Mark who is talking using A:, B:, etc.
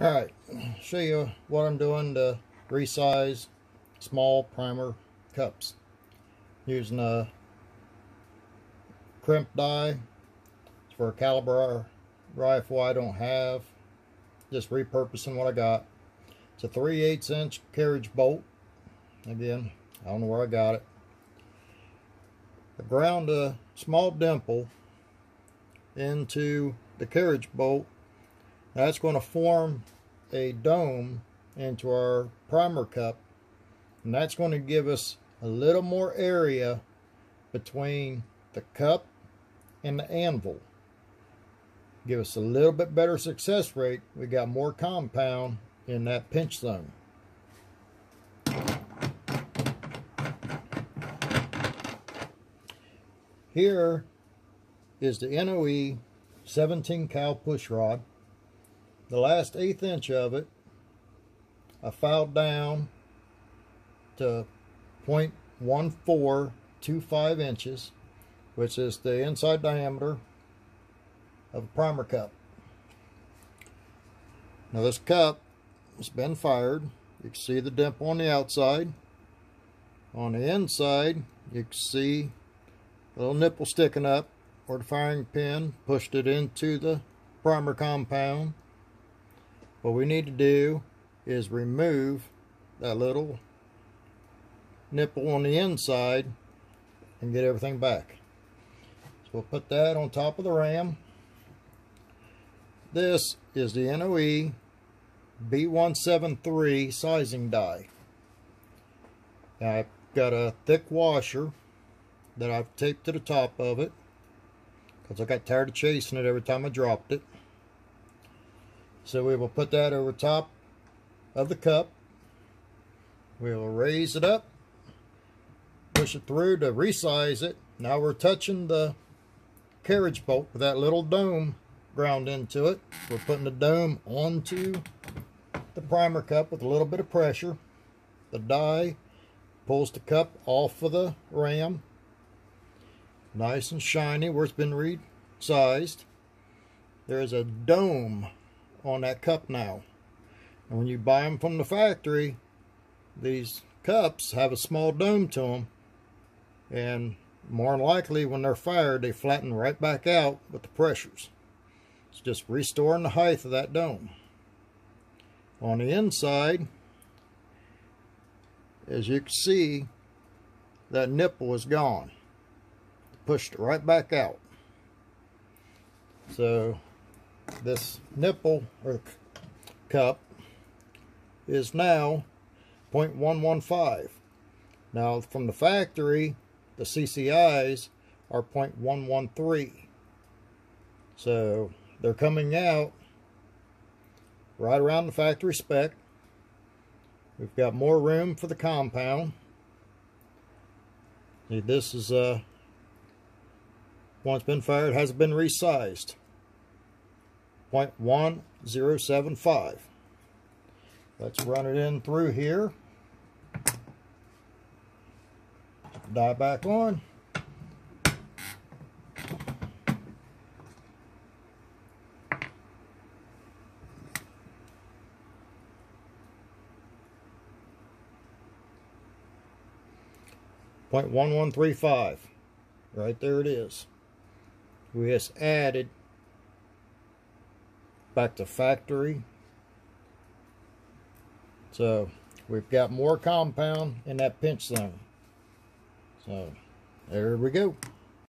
A: Alright, show you what I'm doing to resize small primer cups. Using a crimp die it's for a caliber rifle I don't have. Just repurposing what I got. It's a 3 8 inch carriage bolt. Again, I don't know where I got it. I ground a small dimple into the carriage bolt that's going to form a dome into our primer cup and that's going to give us a little more area between the cup and the anvil. Give us a little bit better success rate. We got more compound in that pinch zone. Here is the NOE 17 cal push rod the last eighth inch of it, I filed down to 0.1425 inches, which is the inside diameter of a primer cup. Now this cup has been fired. You can see the dimple on the outside. On the inside, you can see a little nipple sticking up where the firing pin pushed it into the primer compound. What we need to do is remove that little nipple on the inside and get everything back. So we'll put that on top of the ram. This is the NOE B173 sizing die. I've got a thick washer that I've taped to the top of it because I got tired of chasing it every time I dropped it. So we will put that over top of the cup. We will raise it up, push it through to resize it. Now we're touching the carriage bolt with that little dome ground into it. We're putting the dome onto the primer cup with a little bit of pressure. The die pulls the cup off of the ram. Nice and shiny where it's been resized. There's a dome on that cup now. And when you buy them from the factory, these cups have a small dome to them. And more than likely, when they're fired, they flatten right back out with the pressures. It's just restoring the height of that dome. On the inside, as you can see, that nipple is gone. Pushed right back out. So this nipple or cup is now 0.115. Now from the factory, the CCIs are 0.113. So they're coming out right around the factory spec. We've got more room for the compound. This is uh, once been fired, hasn't been resized. 0.1075. Let's run it in through here. Die back on. Point one one three five. Right there it is. We just added back to factory. So we've got more compound in that pinch zone. So there we go.